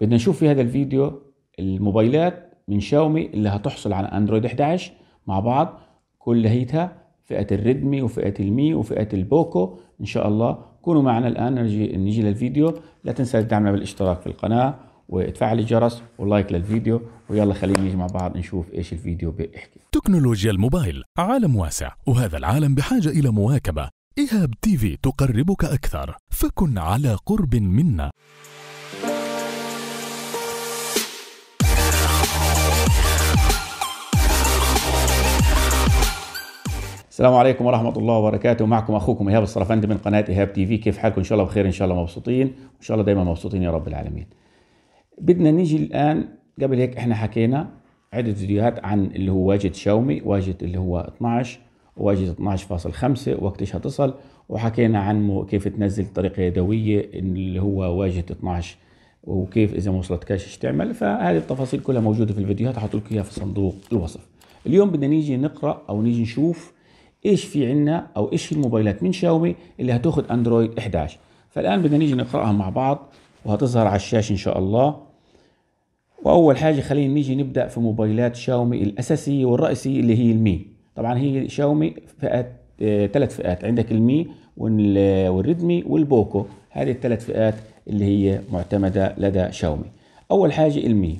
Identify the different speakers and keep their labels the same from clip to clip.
Speaker 1: بدنا نشوف في هذا الفيديو الموبايلات من شاومي اللي هتحصل على أندرويد 11 مع بعض كليتها فئة ال Redmi وفئة ال Mi وفئة ال Poco. إن شاء الله كونوا معنا الآن نجي نجي للفيديو. لا تنسى تدعمنا بالاشتراك في القناة وتفعل الجرس و like للفيديو ويلا خلينا نيجي مع بعض نشوف إيش الفيديو بيحكي.
Speaker 2: تكنولوجيا الموبايل عالم واسع وهذا العالم بحاجة إلى مواكبة. إيهاب TV تقربك أكثر فكن على قرب منا.
Speaker 1: السلام عليكم ورحمة الله وبركاته. معكم أخوكم إيهاب الصرفندي من قناة إيهاب تي في. كيف حالكم؟ إن شاء الله بخير إن شاء الله مبسوطين وإن شاء الله دايما مبسوطين يا رب العالمين. بدنا نيجي الآن قبل هيك إحنا حكينا عدة فيديوهات عن اللي هو واجهة شاومي واجهة اللي هو 12 وواجهة 12.5 وقت إيش هتصل وحكينا عن كيف تنزل طريقة يدوية اللي هو واجهة 12 وكيف إذا ما وصلتكاش إيش تعمل. فهذه التفاصيل كلها موجودة في الفيديوهات هحط لكم إياها في صندوق الوصف. اليوم بدنا نيجي نقرأ أو نيجي نشوف إيش في عنا أو إيش في الموبايلات من شاومي اللي هتأخذ أندرويد 11 فالآن بدنا نيجي نقرأها مع بعض وهتظهر على الشاشة إن شاء الله. وأول حاجة خلينا نيجي نبدأ في موبايلات شاومي الأساسية والرئيسية اللي هي المي. طبعا هي شاومي فئات آه، ثلاث فئات. عندك المي والريدمي والبوكو. هذه الثلاث فئات اللي هي معتمدة لدى شاومي. أول حاجة ال Mi.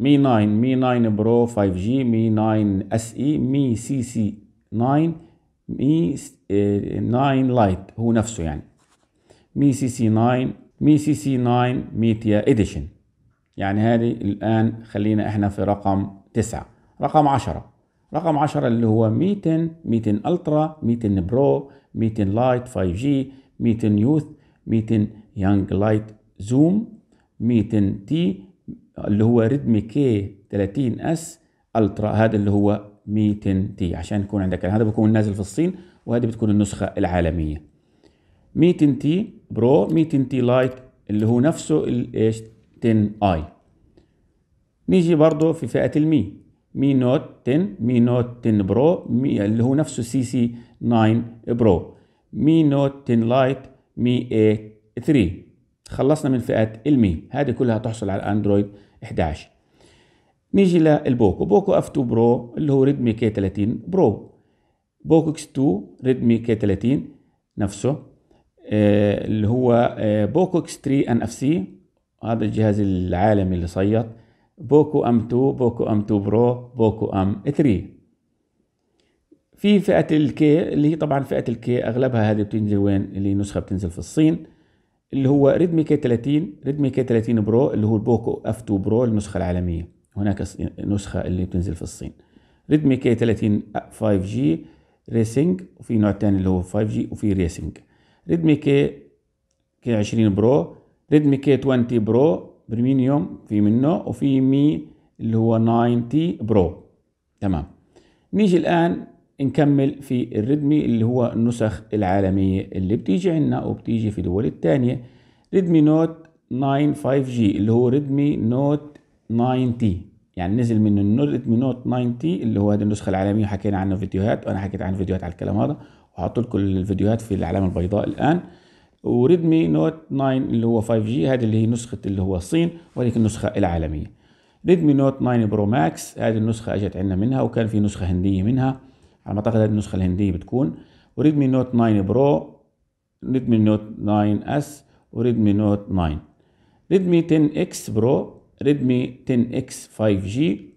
Speaker 1: Mi 9 Mi 9 Pro 5G. Mi 9 SE. Mi CC 9 Mi 9 Lite هو نفسه يعني. Mi CC 9 Mi CC 9 Meitu Edition. يعني هذه الآن خلينا إحنا في رقم 9 رقم 10 رقم 10 اللي هو 200 200 ألترا 200 برو 200 لايت 5 جي 200 يوث Mi 10 Young Lite Zoom Mi 10 T اللي هو Redmi K 30 S Ultra. هذا اللي هو Mi 10 T عشان يكون عندك هذا بيكون نازل في الصين وهذه بتكون النسخة العالمية. Mi 10 T Pro Mi 10 T Lite اللي هو نفسه الايش 10 i. نيجي برضه في فئة ال Mi Mi. Note 10 Mi Note 10 Pro Mi اللي هو نفسه CC 9 Pro. Mi Note 10 Lite Mi A 3 خلصنا من فئات ال Mi هذه كلها تحصل على اندرويد 11 نيجي لل Poco Poco F 2 Pro اللي هو Redmi K 30 Pro. Poco X 2 Redmi K 30 نفسه آه اللي هو آه Poco X 3 NFC هذا الجهاز العالمي اللي صيط. Poco M 2 Poco M 2 Pro Poco M 3 في فئة ال K اللي هي طبعا فئة ال K أغلبها هذه بتنزل وين؟ اللي نسخة بتنزل في الصين. اللي هو Redmi K 30 Redmi K 30 Pro اللي هو ال Poco F 2 Pro النسخة العالمية. هناك نسخة اللي بتنزل في الصين. Redmi K 30 5G Racing وفي نوع تاني اللي هو 5G وفي Racing Redmi K K 20 Pro Redmi K 20 Pro Premium في منه وفي Mi اللي هو 9T Pro تمام. نيجي الآن نكمل في ال Redmi اللي هو النسخ العالمية اللي بتيجي عنا وبتيجي في دول التانية. Redmi Note 9 5G اللي هو Redmi Note 9T يعني نزل من ال Redmi Note 9T اللي هو هذه النسخة العالمية حكينا عنه فيديوهات وأنا حكيت عن فيديوهات على الكلام هذا وحط لكم الفيديوهات في العلامة البيضاء الآن. و Redmi Note 9 اللي هو 5G هذه اللي هي نسخة اللي هو الصين وهذيك النسخة العالمية. Redmi Note 9 Pro Max هذه النسخة أجت عندنا منها وكان في نسخة هندية منها. على ما أعتقد هذه النسخة الهندية بتكون. و Redmi Note 9 Pro Redmi Note 9S و Redmi Note 9 Redmi 10X Pro Redmi 10X 5G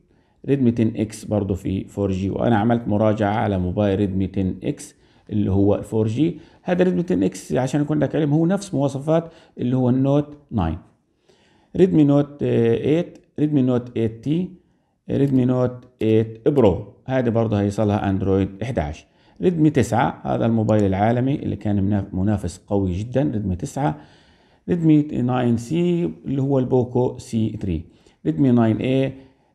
Speaker 1: Redmi 10X برضه في 4G وأنا عملت مراجعة على موبايل Redmi 10X اللي هو 4G هذا Redmi 10X عشان يكون لك علم هو نفس مواصفات اللي هو ال Note 9 Redmi Note 8 Redmi Note 8T Redmi Note 8 Pro هذه برضه هيصلها اندرويد 11 Redmi 9 هذا الموبايل العالمي اللي كان منافس قوي جدا. Redmi 9 Redmi 9C اللي هو ال Poco C3 Redmi 9A Redmi 9i Redmi 9 Prime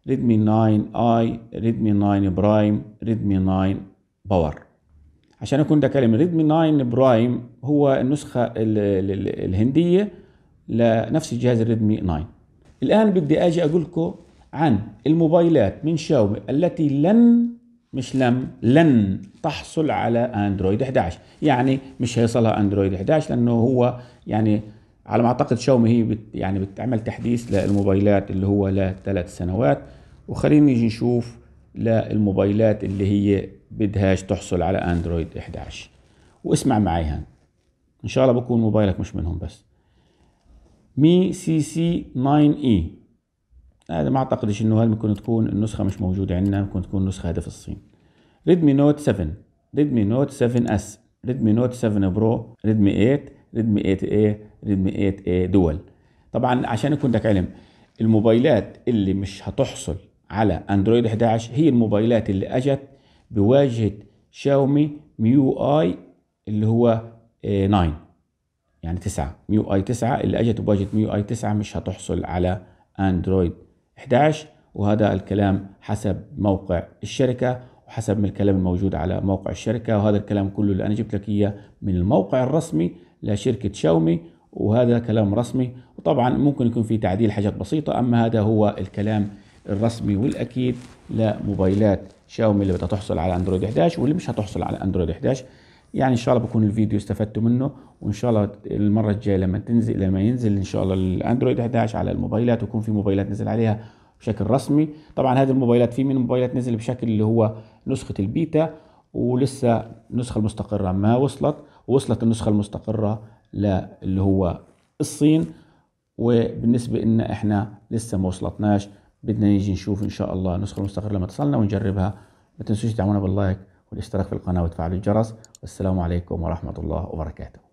Speaker 1: Redmi 9 Power عشان يكون لك علم Redmi 9 Prime هو النسخة الهندية لنفس جهاز ال Redmi 9 الآن بدي أجي أقول لكم عن الموبايلات من شاومي التي لن مش لم لن تحصل على اندرويد 11 يعني مش هيصلها اندرويد 11 لأنه هو يعني على ما أعتقد شاومي هي بت يعني بتعمل تحديث للموبايلات اللي هو لثلاث سنوات. وخلينا نيجي نشوف للموبايلات اللي هي بدهاش تحصل على أندرويد 11 واسمع معي هان. إن شاء الله بكون موبايلك مش منهم بس. Mi CC 9e. هذا ما أعتقدش إنه هل ممكن تكون النسخة مش موجودة عندنا ممكن تكون نسخة في الصين. ريدمي نوت 7 ريدمي نوت 7 اس ريدمي نوت 7 برو ريدمي 8 ريدمي 8 a ريدمي 8 a دول. طبعا عشان يكون لك علم الموبايلات اللي مش هتحصل على أندرويد 11 هي الموبايلات اللي أجت بواجهة شاومي MIUI اللي هو 9 يعني 9 MIUI 9 اللي أجت بواجهة MIUI 9 مش هتحصل على أندرويد 11 وهذا الكلام حسب موقع الشركة وحسب الكلام الموجود على موقع الشركة. وهذا الكلام كله اللي أنا جبت لك إياه من الموقع الرسمي لشركه شاومي وهذا كلام رسمي. وطبعا ممكن يكون في تعديل حاجات بسيطة أما هذا هو الكلام الرسمي والأكيد لموبايلات شاومي اللي بدها تحصل على أندرويد 11 واللي مش هتحصل على أندرويد 11 يعني إن شاء الله بكون الفيديو استفدتوا منه وإن شاء الله المرة الجاية لما تنزل لما ينزل إن شاء الله الأندرويد 11 على الموبايلات ويكون في موبايلات نزل عليها بشكل رسمي. طبعا هذه الموبايلات في من موبايلات نزل بشكل اللي هو نسخة البيتا ولسه النسخه المستقره ما وصلت. وصلت النسخة المستقرة اللي هو الصين. وبالنسبة إن إحنا لسه ما وصلتناش بدنا نيجي نشوف إن شاء الله النسخة المستقرة لما تصلنا ونجربها. ما تنسوش تدعمونا باللايك والاشتراك في القناة وتفعلوا الجرس. والسلام عليكم ورحمة الله وبركاته.